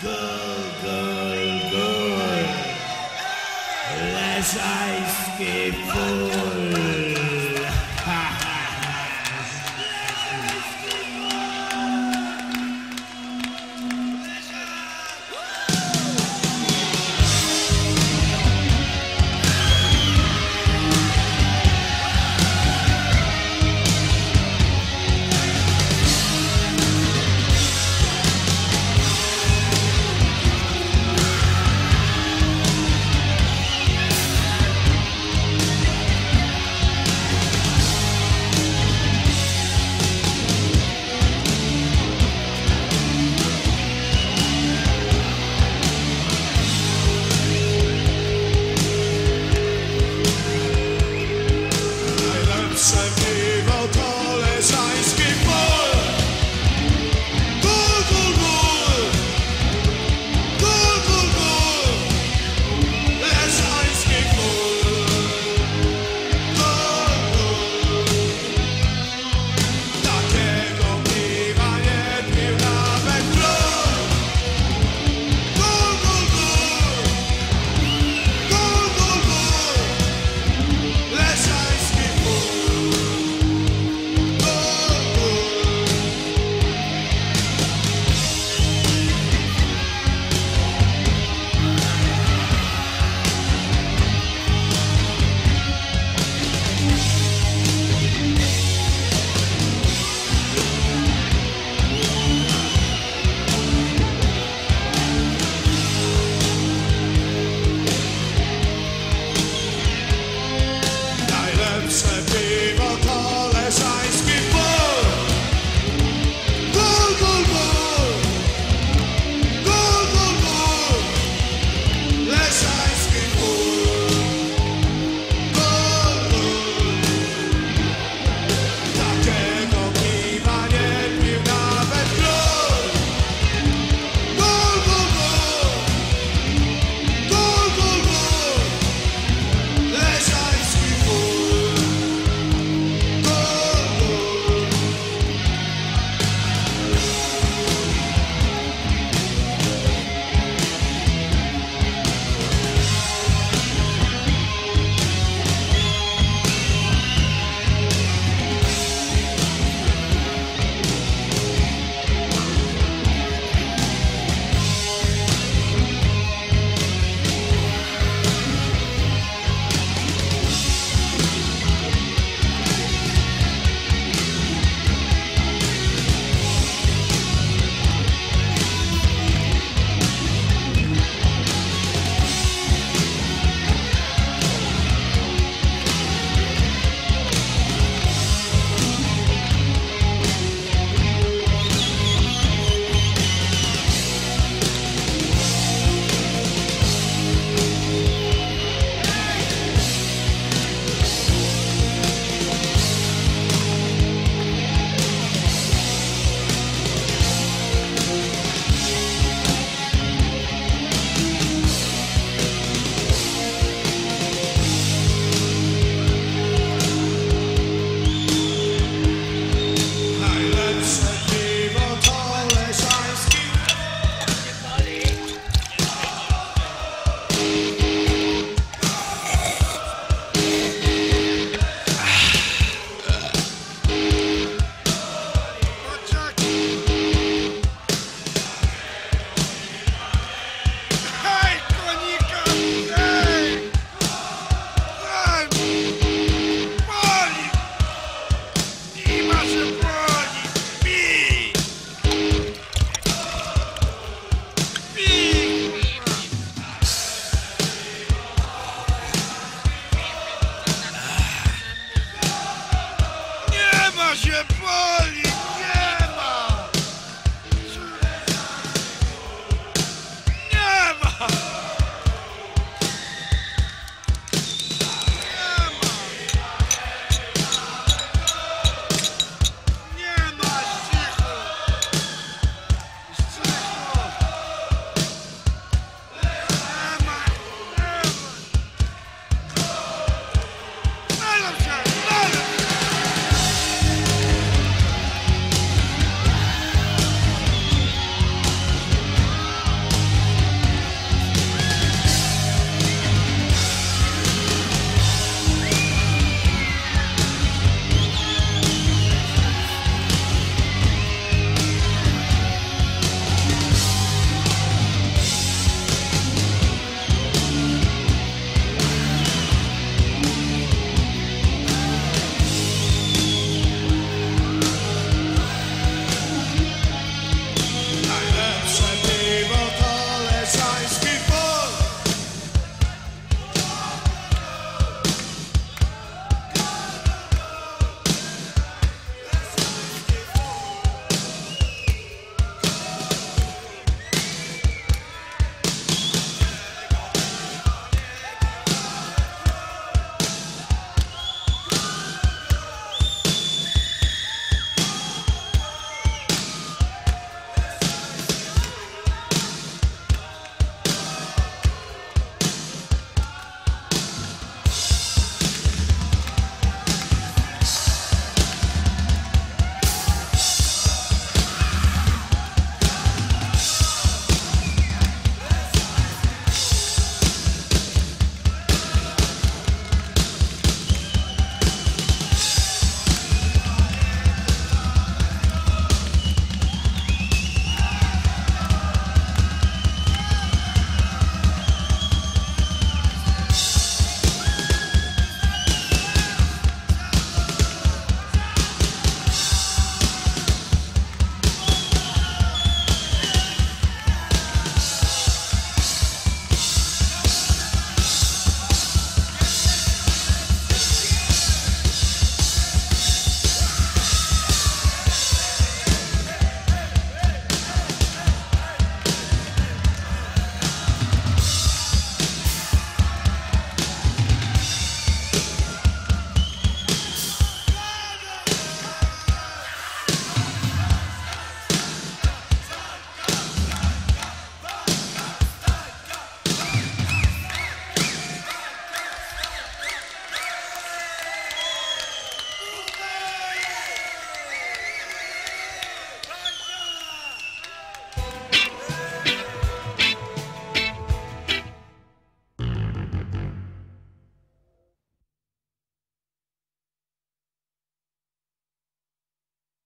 Girl, girl, girl. Let's ice skate full.